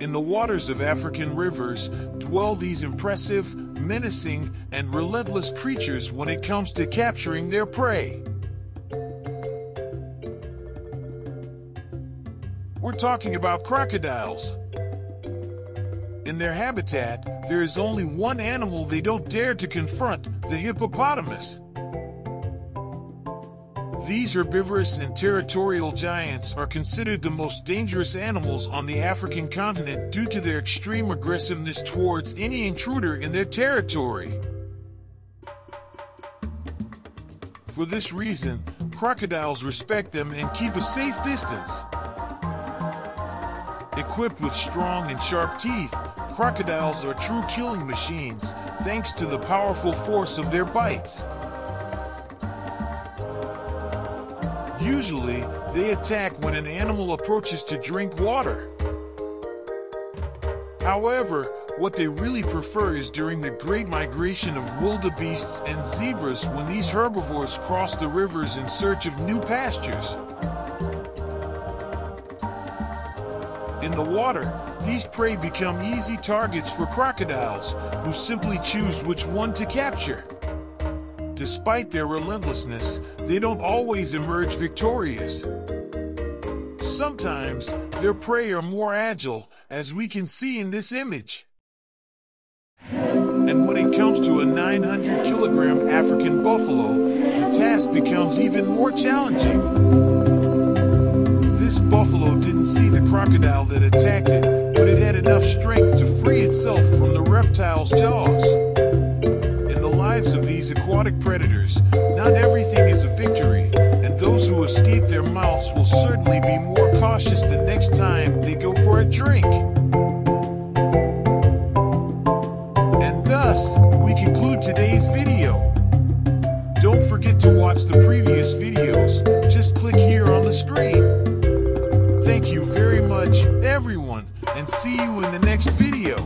In the waters of African rivers dwell these impressive, menacing, and relentless creatures when it comes to capturing their prey. We're talking about crocodiles. In their habitat, there is only one animal they don't dare to confront, the hippopotamus. These herbivorous and territorial giants are considered the most dangerous animals on the African continent due to their extreme aggressiveness towards any intruder in their territory. For this reason, crocodiles respect them and keep a safe distance. Equipped with strong and sharp teeth, crocodiles are true killing machines, thanks to the powerful force of their bites. Usually, they attack when an animal approaches to drink water. However, what they really prefer is during the great migration of wildebeests and zebras when these herbivores cross the rivers in search of new pastures. In the water, these prey become easy targets for crocodiles, who simply choose which one to capture. Despite their relentlessness, they don't always emerge victorious. Sometimes, their prey are more agile, as we can see in this image. And when it comes to a 900 kilogram African buffalo, the task becomes even more challenging. This buffalo didn't see the crocodile that attacked it, these aquatic predators, not everything is a victory, and those who escape their mouths will certainly be more cautious the next time they go for a drink. And thus, we conclude today's video. Don't forget to watch the previous videos, just click here on the screen. Thank you very much, everyone, and see you in the next video.